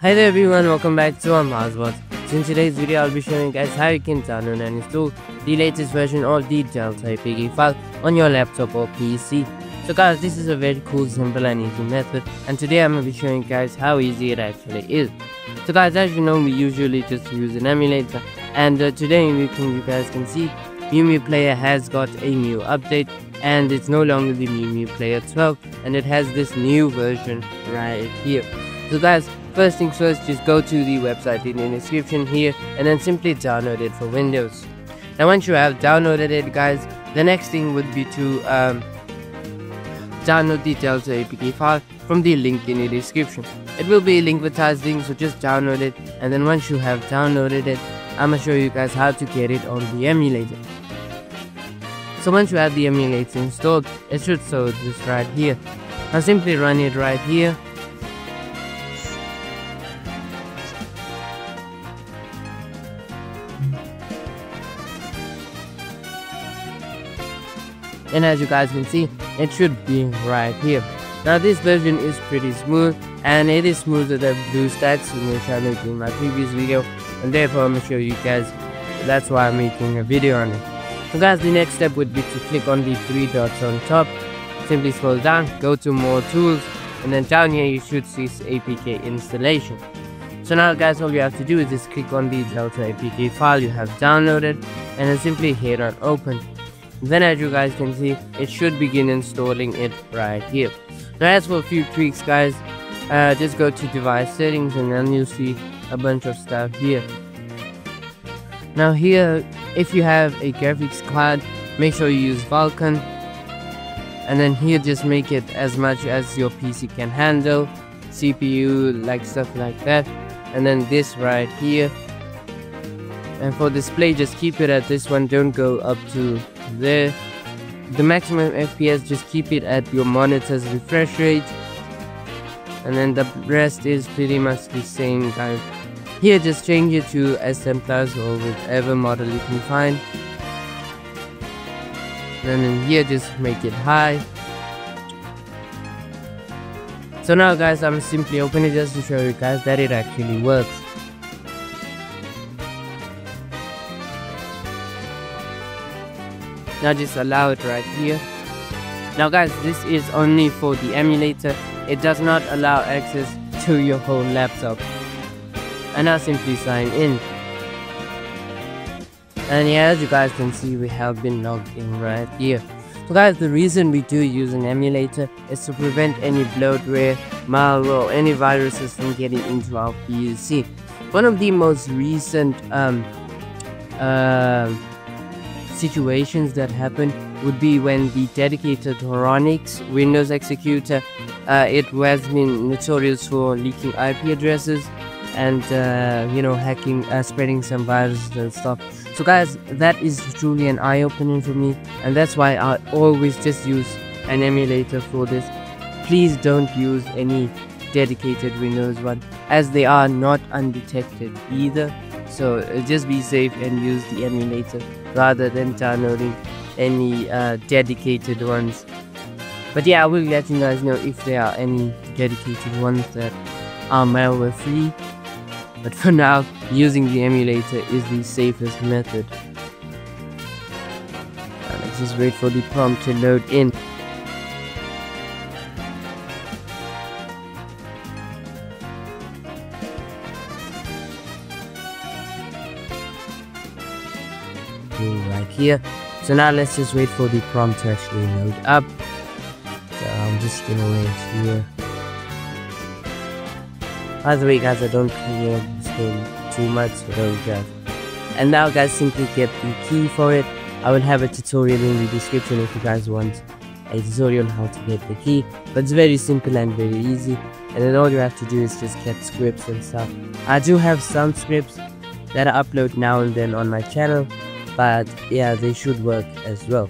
Hi there everyone, welcome back to. So in today's video I'll be showing you guys how you can download and install the latest version of the APK file on your laptop or PC. So guys, this is a very cool, simple and easy method and today I'm going to be showing you guys how easy it actually is. So guys, as you know, we usually just use an emulator and uh, today we can, you guys can see MuMu Player has got a new update and it's no longer the MuMu Player 12 and it has this new version right here. So guys, first things first, just go to the website in the description here and then simply download it for Windows. Now once you have downloaded it guys, the next thing would be to um, download the Delta APK file from the link in the description. It will be a link with link so just download it and then once you have downloaded it, I'm gonna show you guys how to get it on the emulator. So once you have the emulator installed, it should show this right here. Now simply run it right here and as you guys can see it should be right here. Now this version is pretty smooth and it is smoother than BlueStacks which I made in my previous video. And therefore I'm show you guys that's why I'm making a video on it. So guys the next step would be to click on the three dots on top. Simply scroll down go to more tools and then down here you should see APK installation. So now guys all you have to do is just click on the Delta APK file you have downloaded and then simply hit on open then as you guys can see, it should begin installing it right here. Now as for a few tweaks guys, uh, just go to device settings and then you'll see a bunch of stuff here. Now here, if you have a graphics card, make sure you use Vulkan. And then here just make it as much as your PC can handle, CPU, like stuff like that. And then this right here. And for display, just keep it at this one, don't go up to there the maximum fps just keep it at your monitor's refresh rate. And then the rest is pretty much the same guys. Here just change it to S10 plus or whatever model you can find. And then here just make it high. So now guys i'm simply opening just to show you guys that it actually works now just allow it right here. Now guys this is only for the emulator. It does not allow access to your whole laptop. And now simply sign in. And yeah as you guys can see we have been logged in right here. So guys the reason we do use an emulator is to prevent any bloatware malware or any viruses from getting into our PC one of the most recent um uh, situations that happen would be when the dedicated Horonix Windows executor, uh, it has been notorious for leaking IP addresses and uh, you know hacking, uh, spreading some viruses and stuff. So guys, that is truly an eye-opening for me, and that's why I always just use an emulator for this. Please don't use any dedicated Windows one, as they are not undetected either. So uh, just be safe and use the emulator rather than downloading any uh, dedicated ones. But yeah, I will let you guys know if there are any dedicated ones that are malware free. But for now, using the emulator is the safest method. Let's just wait for the prompt to load in. Right here. So now let's just wait for the prompt to actually load up. So i'm just gonna wait here. By the way guys i don't clear this game too much. So we go and now guys simply get the key for it. I will have a tutorial in the description if you guys want a tutorial on how to get the key. But it's very simple and very easy. And then all you have to do is just get scripts and stuff. I do have some scripts that i upload now and then on my channel but yeah they should work as well.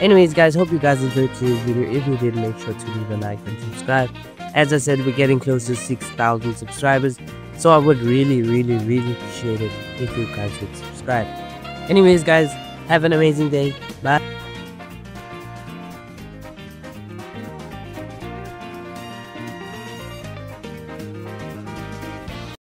Anyways guys hope you guys enjoyed today's video. If you did make sure to leave a like and subscribe. As i said we're getting close to 6000 subscribers so i would really really really appreciate it if you guys would subscribe. Anyways guys have an amazing day. Bye